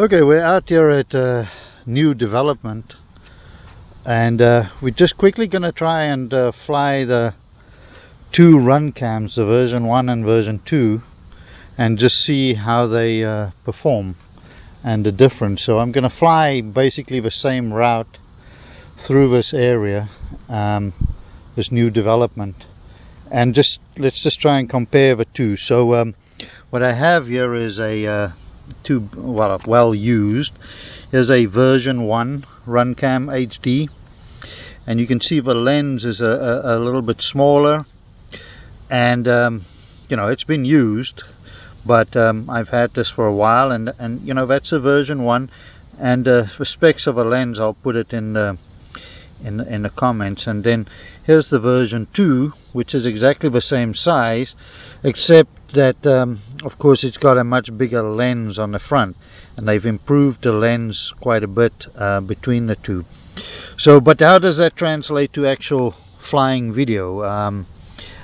Okay, we're out here at uh, new development and uh, we're just quickly going to try and uh, fly the two RunCams, the version 1 and version 2 and just see how they uh, perform and the difference. So I'm going to fly basically the same route through this area, um, this new development and just let's just try and compare the two. So um, what I have here is a uh, too well, well used is a version 1 Runcam HD and you can see the lens is a, a, a little bit smaller. And um, you know it's been used but um, I've had this for a while. And and you know that's a version 1 and uh, the specs of a lens I'll put it in the in, in the comments. And then here's the version 2 which is exactly the same size except that um, of course it's got a much bigger lens on the front. And they've improved the lens quite a bit uh, between the two. So but how does that translate to actual flying video? Um,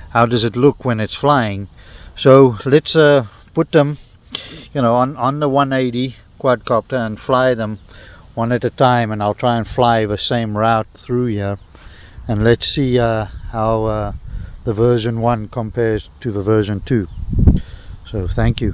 how does it look when it's flying? So let's uh, put them you know on, on the 180 quadcopter and fly them one at a time and I'll try and fly the same route through here. And let's see uh, how uh, the version 1 compares to the version 2 so thank you